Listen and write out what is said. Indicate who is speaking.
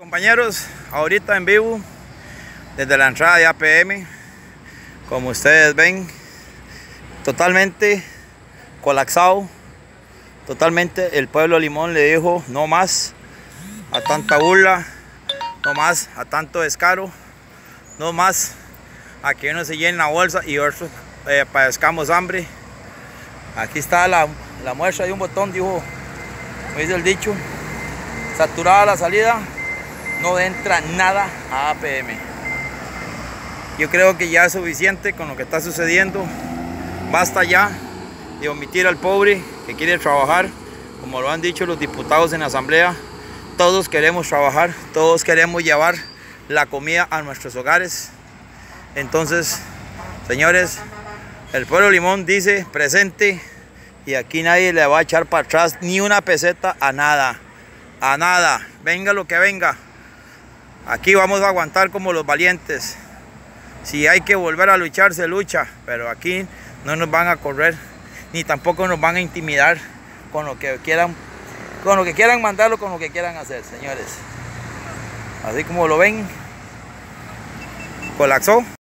Speaker 1: Compañeros, ahorita en vivo, desde la entrada de APM, como ustedes ven, totalmente colapsado, totalmente el pueblo Limón le dijo no más a tanta burla, no más a tanto descaro, no más a que uno se llene la bolsa y otros eh, padezcamos hambre. Aquí está la, la muestra de un botón, dijo, como dice el dicho, saturada la salida, no entra nada a APM. Yo creo que ya es suficiente con lo que está sucediendo. Basta ya de omitir al pobre que quiere trabajar, como lo han dicho los diputados en la asamblea. Todos queremos trabajar, todos queremos llevar la comida a nuestros hogares. Entonces, señores, el pueblo Limón dice presente y aquí nadie le va a echar para atrás ni una peseta a nada, a nada, venga lo que venga. Aquí vamos a aguantar como los valientes. Si hay que volver a luchar, se lucha. Pero aquí no nos van a correr, ni tampoco nos van a intimidar con lo que quieran, con lo que quieran mandarlo, con lo que quieran hacer, señores. Así como lo ven, colapsó.